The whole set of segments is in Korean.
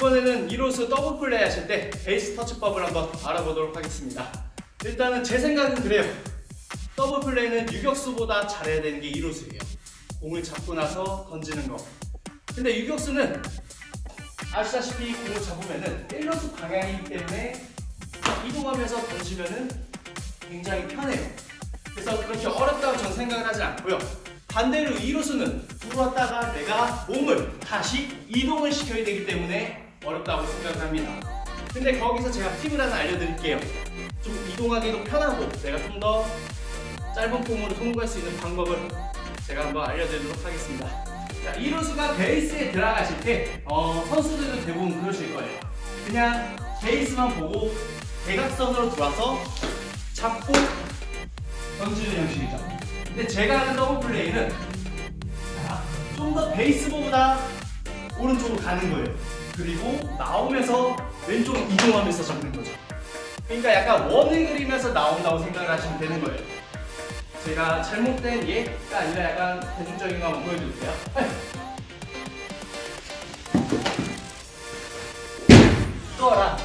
더블 플레이 하실 때 베이스 터치법을 한번 알아보도록 하겠습니다. 일단은 제 생각은 그래요. 더블 플레이는 유격수보다 잘해야 되는 게 이루수예요. 공을 잡고 나서 던지는 거. 근데 유격수는 아시다시피 공을 잡으면은 1루수 방향이기 때문에 이동하면서 던지면은 굉장히 편해요. 그래서 그렇게 어렵다고 저는 생각을 하지 않고요. 반대로 이루수는 들어왔다가 내가 몸을 다시 이동을 시켜야 되기 때문에 어렵다고 생각을 합니다. 근데 거기서 제가 팁을 하나 알려드릴게요. 좀 이동하기도 편하고 내가 좀 더 짧은 폼으로 통과할 수 있는 방법을 제가 한번 알려드리도록 하겠습니다. 자, 이루수가 베이스에 들어가실 때 어, 선수들도 대부분 그러실 거예요. 그냥 베이스만 보고 대각선으로 들어와서 잡고 던지는 형식이죠. 근데 제가 하는 더블 플레이는 좀 더 베이스보다 오른쪽으로 가는 거예요. 그리고 나오면서 왼쪽으로 이동하면서 잡는 거죠. 그러니까 약간 원을 그리면서 나온다고 생각을 하시면 되는 거예요. 제가 잘못된 예가 아니라 약간 대중적인 거 한번 보여드릴게요. 이거랑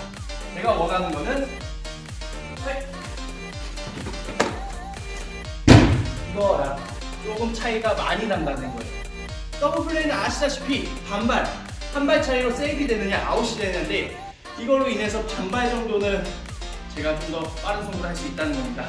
내가 원하는 거는 이거랑 조금 차이가 많이 난다는 거예요. 더블 플레이는 아시다시피 반발, 한 발 차이로 세이브 되느냐 아웃이 되는데 이걸로 인해서 반발 정도는 제가 좀 더 빠른 송구를 할 수 있다는 겁니다.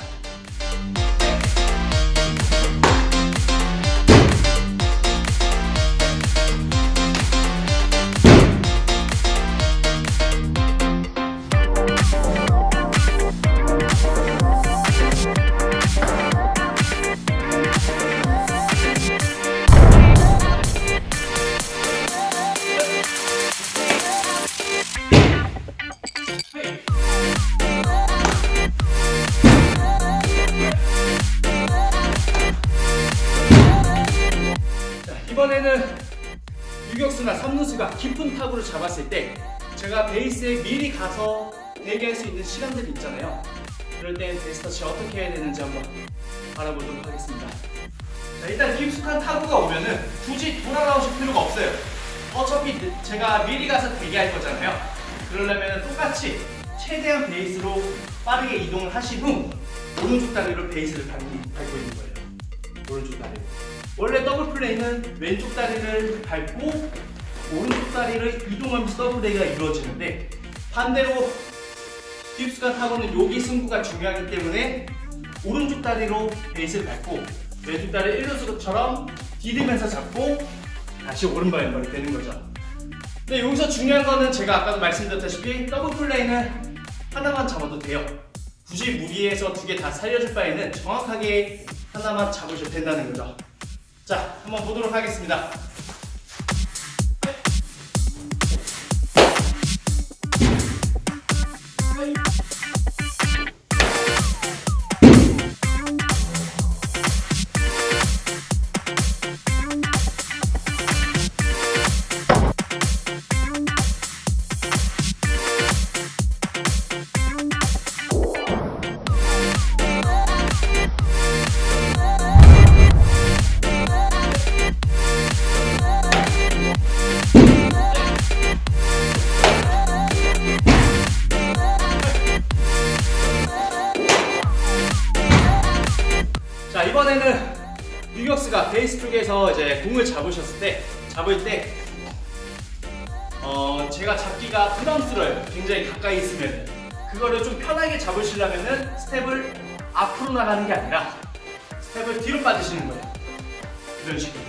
유격수나 삼루수가 깊은 타구를 잡았을 때 제가 베이스에 미리 가서 대기할 수 있는 시간들이 있잖아요. 그럴 땐 베이스터치 어떻게 해야 되는지 한번 알아보도록 하겠습니다. 자, 일단 깊숙한 타구가 오면은 굳이 돌아나오실 필요가 없어요. 어차피 제가 미리 가서 대기할 거잖아요. 그러려면 똑같이 최대한 베이스로 빠르게 이동을 하신 후 오른쪽 다리로 베이스를 밟고, 밟고 있는 거예요. 오른쪽 다리로. 원래 더블 플레이는 왼쪽 다리를 밟고 오른쪽 다리를 이동하면서 더블 플레이가 이루어지는데 반대로 딥스가 타고는 여기 승부가 중요하기 때문에 오른쪽 다리로 베이스를 밟고 왼쪽 다리 일루수처럼 디디면서 잡고 다시 오른발 왼발이 되는 거죠. 근데 여기서 중요한 거는 제가 아까도 말씀드렸다시피 더블 플레이는 하나만 잡아도 돼요. 굳이 무리해서 두 개 다 살려줄 바에는 정확하게 하나만 잡으셔도 된다는 거죠. 자, 한번 보도록 하겠습니다. 이번에는 유격수가 베이스 쪽에서 이제 공을 잡으셨을 때 잡을 때 어, 제가 잡기가 부담스러워요. 굉장히 가까이 있으면 그거를 좀 편하게 잡으시려면은 스텝을 앞으로 나가는 게 아니라 스텝을 뒤로 빠지시는 거예요. 이런 식으로.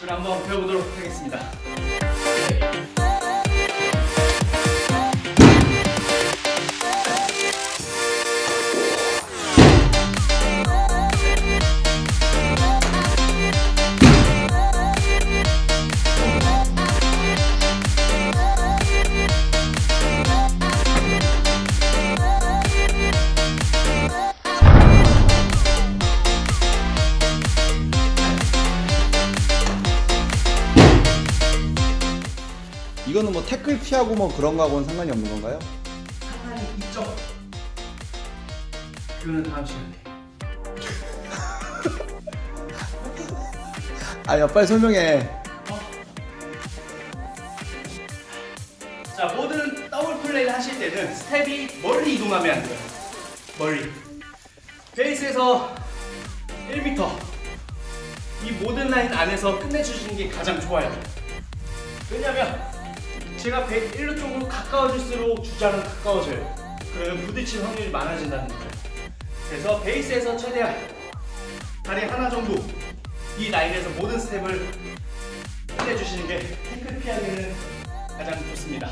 그럼 한번 배워보도록 하겠습니다. 이거는 뭐 태클 피하고 뭐 그런 거하고는 상관이 없는 건가요? 상관이 있죠. 그거는 다음 시간에. 아야 빨리 설명해. 자, 모든 하실 때는 스텝이 멀리 이동하면 안 돼요. 멀리. 베이스에서 1m. 이 모든 라인 안에서 끝내주시는 게 가장 좋아요. 왜냐면 제가 1루 쪽으로 가까워질수록 주자는 가까워져요. 그러면 부딪힐 확률이 많아진다는 거예요. 그래서 베이스에서 최대한 다리 하나 정도 이 라인에서 모든 스텝을 끝내주시는 게 태클 피하기는 가장 좋습니다.